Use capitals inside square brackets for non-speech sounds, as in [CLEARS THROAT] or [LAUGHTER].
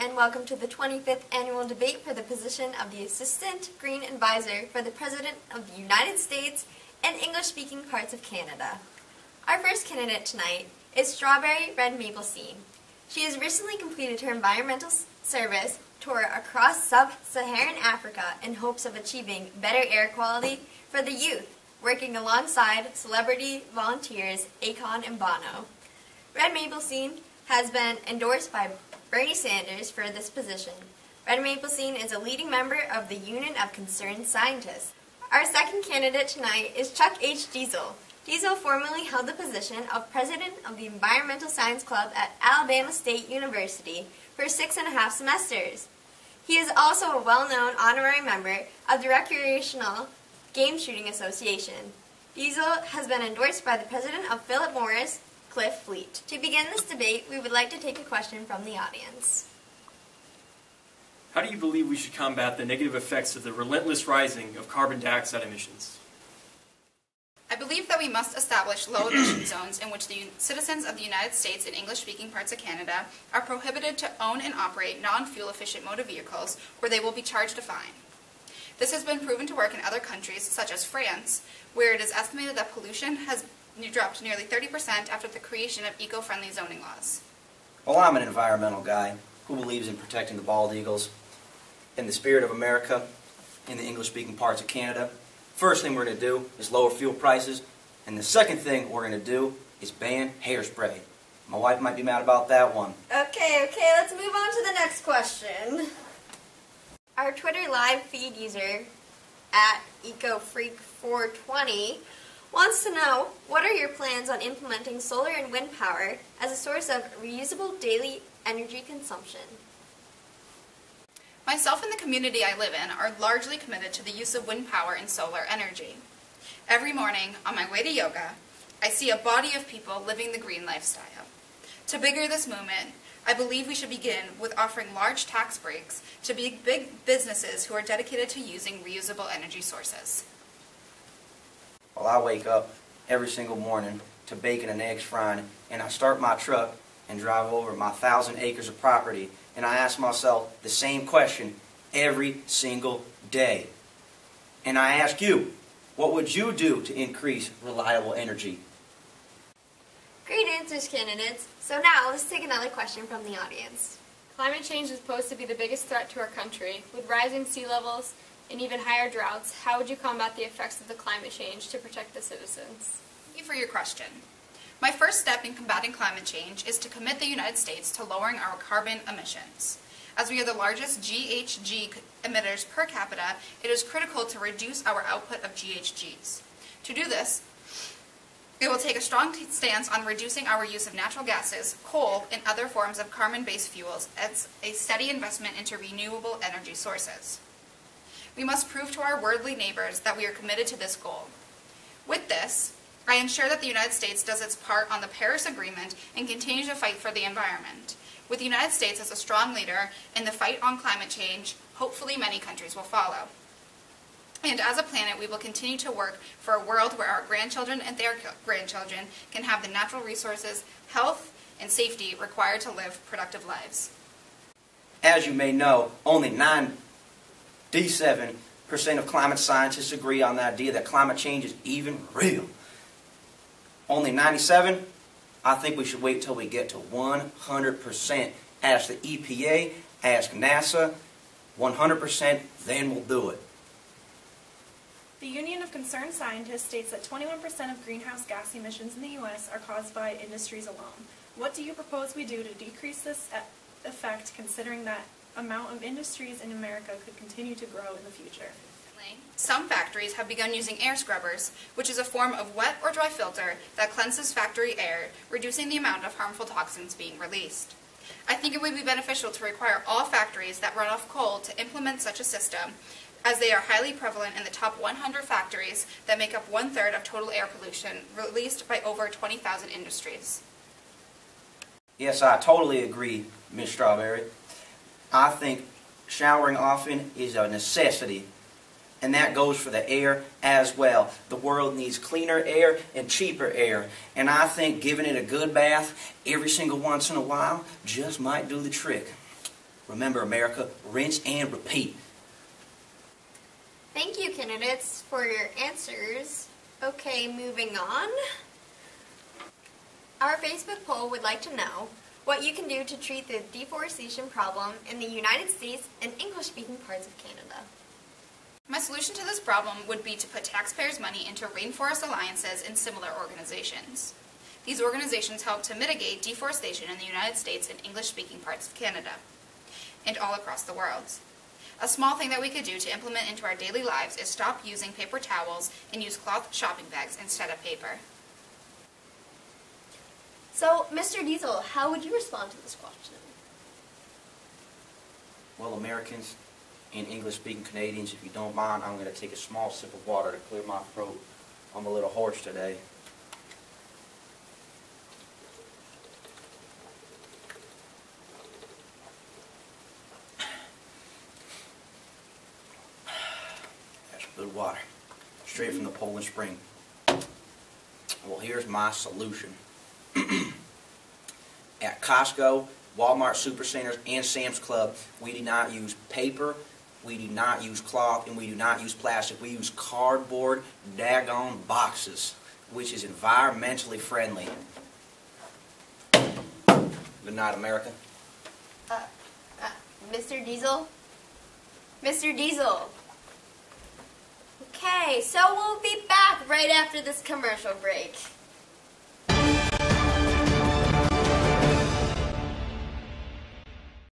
and welcome to the 25th annual debate for the position of the Assistant Green Advisor for the President of the United States and English-speaking parts of Canada. Our first candidate tonight is Strawberry Red Maple Scene. She has recently completed her environmental service tour across sub-Saharan Africa in hopes of achieving better air quality for the youth, working alongside celebrity volunteers Akon and Bono. Red Maple Scene has been endorsed by Bernie Sanders for this position. Red Maplecine is a leading member of the Union of Concerned Scientists. Our second candidate tonight is Chuck H. Diesel. Diesel formerly held the position of president of the Environmental Science Club at Alabama State University for six and a half semesters. He is also a well-known honorary member of the Recreational Game Shooting Association. Diesel has been endorsed by the president of Philip Morris, Cliff Fleet. To begin this debate, we would like to take a question from the audience. How do you believe we should combat the negative effects of the relentless rising of carbon dioxide emissions? I believe that we must establish low emission [CLEARS THROAT] zones in which the citizens of the United States and English speaking parts of Canada are prohibited to own and operate non fuel efficient motor vehicles where they will be charged a fine. This has been proven to work in other countries, such as France, where it is estimated that pollution has dropped nearly 30% after the creation of eco-friendly zoning laws. Well, I'm an environmental guy who believes in protecting the bald eagles in the spirit of America in the English-speaking parts of Canada. First thing we're going to do is lower fuel prices, and the second thing we're going to do is ban hairspray. My wife might be mad about that one. Okay, okay, let's move on to the next question. Our Twitter live feed user at EcoFreak420 wants to know what are your plans on implementing solar and wind power as a source of reusable daily energy consumption? Myself and the community I live in are largely committed to the use of wind power and solar energy. Every morning on my way to yoga, I see a body of people living the green lifestyle. To bigger this movement, I believe we should begin with offering large tax breaks to big, big businesses who are dedicated to using reusable energy sources. Well, I wake up every single morning to bacon and eggs frying, and I start my truck and drive over my thousand acres of property, and I ask myself the same question every single day. And I ask you, what would you do to increase reliable energy? Great answers, candidates. So now let's take another question from the audience. Climate change is posed to be the biggest threat to our country. With rising sea levels, and even higher droughts, how would you combat the effects of the climate change to protect the citizens? Thank you for your question. My first step in combating climate change is to commit the United States to lowering our carbon emissions. As we are the largest GHG emitters per capita, it is critical to reduce our output of GHGs. To do this, it will take a strong stance on reducing our use of natural gases, coal, and other forms of carbon-based fuels as a steady investment into renewable energy sources. We must prove to our worldly neighbors that we are committed to this goal. With this, I ensure that the United States does its part on the Paris Agreement and continues to fight for the environment. With the United States as a strong leader in the fight on climate change, hopefully many countries will follow. And as a planet, we will continue to work for a world where our grandchildren and their grandchildren can have the natural resources, health, and safety required to live productive lives. As you may know, only 9 D7% of climate scientists agree on the idea that climate change is even real. Only 97, I think we should wait till we get to 100%. Ask the EPA, ask NASA, 100%, then we'll do it. The Union of Concerned Scientists states that 21% of greenhouse gas emissions in the U.S. are caused by industries alone. What do you propose we do to decrease this effect, considering that amount of industries in America could continue to grow in the future. Some factories have begun using air scrubbers, which is a form of wet or dry filter that cleanses factory air, reducing the amount of harmful toxins being released. I think it would be beneficial to require all factories that run off coal to implement such a system, as they are highly prevalent in the top 100 factories that make up one third of total air pollution released by over 20,000 industries. Yes, I totally agree, Ms. Strawberry. I think showering often is a necessity. And that goes for the air as well. The world needs cleaner air and cheaper air. And I think giving it a good bath every single once in a while just might do the trick. Remember, America, rinse and repeat. Thank you, candidates, for your answers. Okay, moving on. Our Facebook poll would like to know what you can do to treat the deforestation problem in the United States and English speaking parts of Canada. My solution to this problem would be to put taxpayers' money into rainforest alliances and similar organizations. These organizations help to mitigate deforestation in the United States and English-speaking parts of Canada, and all across the world. A small thing that we could do to implement into our daily lives is stop using paper towels and use cloth shopping bags instead of paper. So, Mr. Diesel, how would you respond to this question? Well, Americans and English-speaking Canadians, if you don't mind, I'm going to take a small sip of water to clear my throat. I'm a little hoarse today. That's good water, straight from the Poland Spring. Well, here's my solution. [CLEARS THROAT] At Costco, Walmart Supercenters, and Sam's Club, we do not use paper, we do not use cloth, and we do not use plastic. We use cardboard daggone boxes, which is environmentally friendly. Good night, America. Uh, Mr. Diesel? Mr. Diesel? Okay, so we'll be back right after this commercial break.